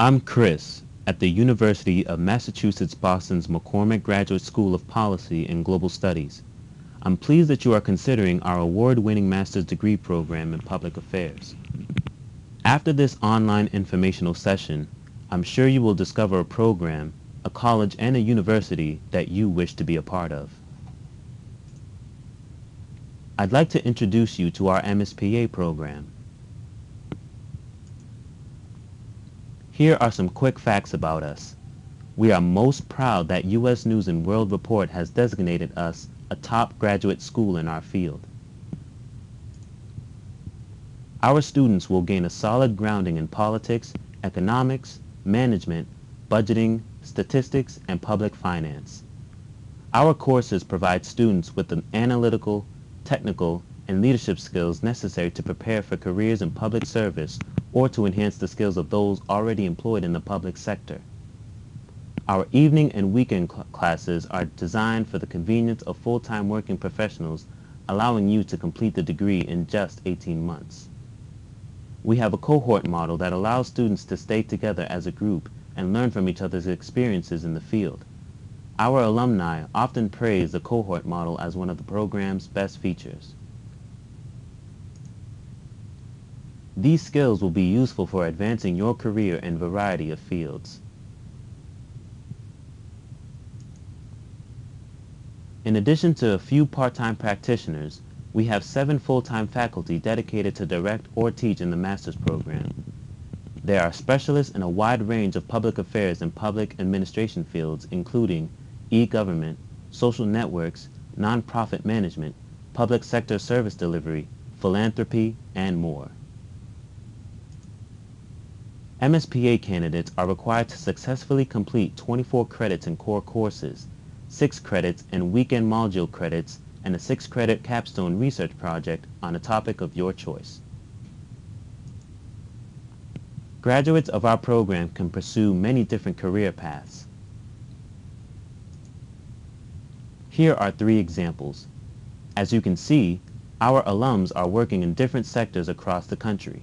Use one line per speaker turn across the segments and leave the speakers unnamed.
I'm Chris at the University of Massachusetts Boston's McCormick Graduate School of Policy and Global Studies. I'm pleased that you are considering our award-winning master's degree program in public affairs. After this online informational session, I'm sure you will discover a program, a college and a university that you wish to be a part of. I'd like to introduce you to our MSPA program. Here are some quick facts about us. We are most proud that U.S. News & World Report has designated us a top graduate school in our field. Our students will gain a solid grounding in politics, economics, management, budgeting, statistics, and public finance. Our courses provide students with the analytical, technical, and leadership skills necessary to prepare for careers in public service or to enhance the skills of those already employed in the public sector. Our evening and weekend cl classes are designed for the convenience of full-time working professionals, allowing you to complete the degree in just 18 months. We have a cohort model that allows students to stay together as a group and learn from each other's experiences in the field. Our alumni often praise the cohort model as one of the program's best features. These skills will be useful for advancing your career in variety of fields. In addition to a few part-time practitioners, we have seven full-time faculty dedicated to direct or teach in the master's program. There are specialists in a wide range of public affairs and public administration fields including e-government, social networks, nonprofit management, public sector service delivery, philanthropy, and more. MSPA candidates are required to successfully complete 24 credits in core courses, 6 credits in weekend module credits, and a 6-credit capstone research project on a topic of your choice. Graduates of our program can pursue many different career paths. Here are three examples. As you can see, our alums are working in different sectors across the country.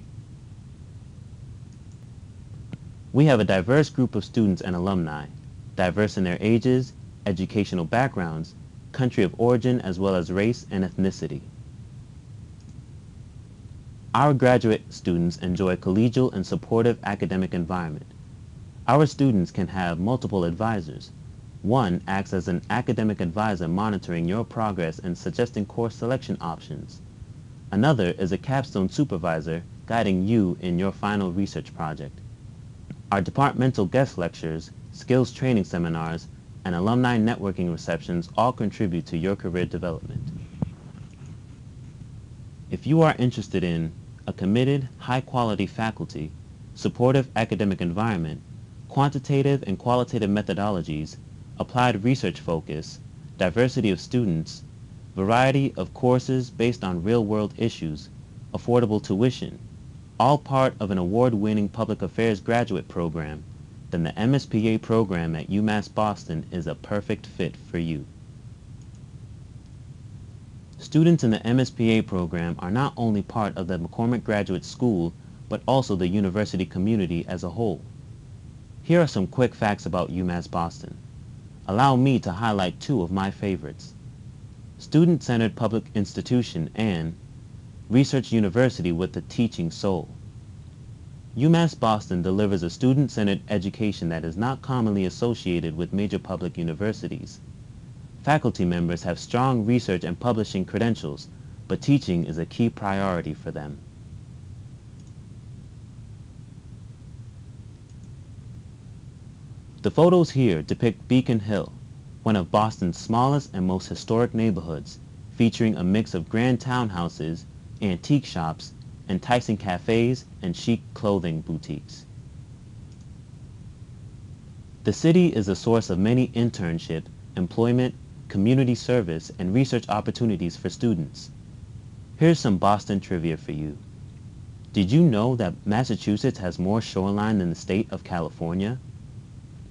We have a diverse group of students and alumni, diverse in their ages, educational backgrounds, country of origin, as well as race and ethnicity. Our graduate students enjoy a collegial and supportive academic environment. Our students can have multiple advisors. One acts as an academic advisor monitoring your progress and suggesting course selection options. Another is a capstone supervisor guiding you in your final research project. Our departmental guest lectures, skills training seminars, and alumni networking receptions all contribute to your career development. If you are interested in a committed, high-quality faculty, supportive academic environment, quantitative and qualitative methodologies, applied research focus, diversity of students, variety of courses based on real-world issues, affordable tuition, all part of an award-winning public affairs graduate program, then the MSPA program at UMass Boston is a perfect fit for you. Students in the MSPA program are not only part of the McCormick Graduate School, but also the university community as a whole. Here are some quick facts about UMass Boston. Allow me to highlight two of my favorites. Student-centered public institution and Research University with a teaching soul. UMass Boston delivers a student-centered education that is not commonly associated with major public universities. Faculty members have strong research and publishing credentials, but teaching is a key priority for them. The photos here depict Beacon Hill, one of Boston's smallest and most historic neighborhoods, featuring a mix of grand townhouses antique shops, enticing cafes, and chic clothing boutiques. The city is a source of many internship, employment, community service, and research opportunities for students. Here's some Boston trivia for you. Did you know that Massachusetts has more shoreline than the state of California?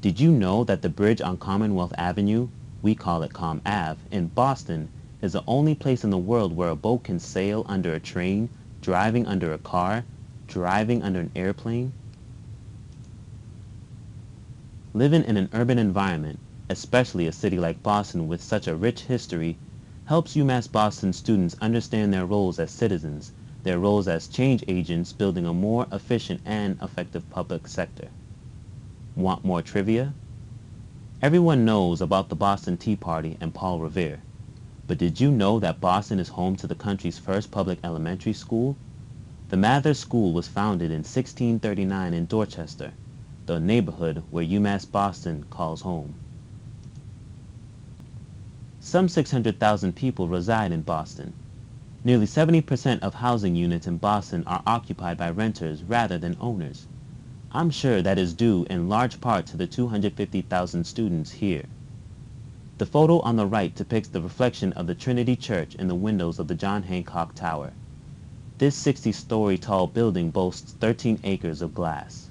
Did you know that the bridge on Commonwealth Avenue, we call it Comm Ave, in Boston is the only place in the world where a boat can sail under a train, driving under a car, driving under an airplane. Living in an urban environment, especially a city like Boston with such a rich history, helps UMass Boston students understand their roles as citizens, their roles as change agents building a more efficient and effective public sector. Want more trivia? Everyone knows about the Boston Tea Party and Paul Revere. But did you know that Boston is home to the country's first public elementary school? The Mather School was founded in 1639 in Dorchester, the neighborhood where UMass Boston calls home. Some 600,000 people reside in Boston. Nearly 70% of housing units in Boston are occupied by renters rather than owners. I'm sure that is due in large part to the 250,000 students here. The photo on the right depicts the reflection of the Trinity Church in the windows of the John Hancock Tower. This 60-story tall building boasts 13 acres of glass.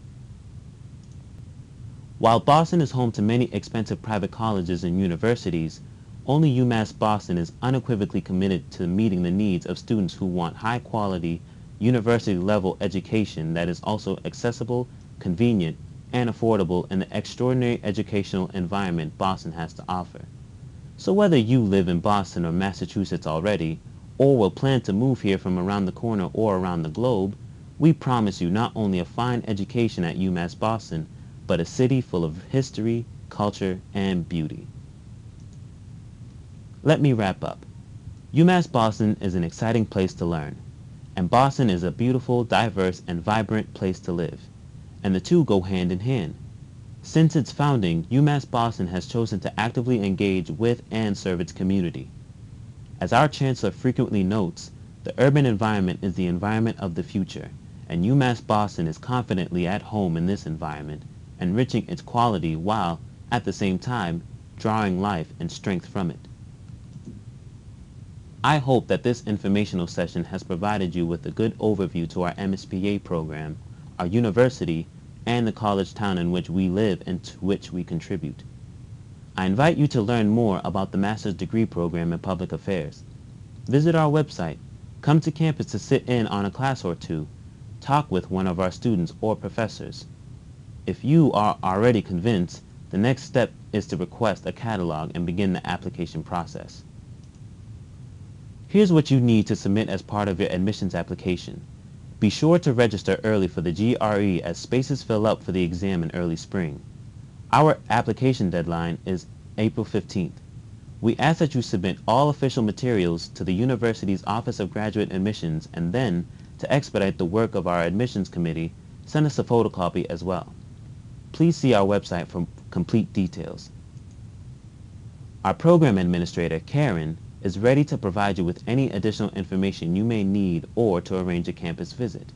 While Boston is home to many expensive private colleges and universities, only UMass Boston is unequivocally committed to meeting the needs of students who want high-quality, university-level education that is also accessible convenient, and affordable in the extraordinary educational environment Boston has to offer. So whether you live in Boston or Massachusetts already, or will plan to move here from around the corner or around the globe, we promise you not only a fine education at UMass Boston, but a city full of history, culture, and beauty. Let me wrap up. UMass Boston is an exciting place to learn, and Boston is a beautiful, diverse, and vibrant place to live and the two go hand in hand. Since its founding, UMass Boston has chosen to actively engage with and serve its community. As our Chancellor frequently notes, the urban environment is the environment of the future, and UMass Boston is confidently at home in this environment, enriching its quality while, at the same time, drawing life and strength from it. I hope that this informational session has provided you with a good overview to our MSPA program, our university, and the college town in which we live and to which we contribute. I invite you to learn more about the Master's Degree Program in Public Affairs. Visit our website, come to campus to sit in on a class or two, talk with one of our students or professors. If you are already convinced, the next step is to request a catalog and begin the application process. Here's what you need to submit as part of your admissions application. Be sure to register early for the GRE as spaces fill up for the exam in early spring. Our application deadline is April 15th. We ask that you submit all official materials to the university's Office of Graduate Admissions and then, to expedite the work of our admissions committee, send us a photocopy as well. Please see our website for complete details. Our program administrator, Karen, is ready to provide you with any additional information you may need or to arrange a campus visit.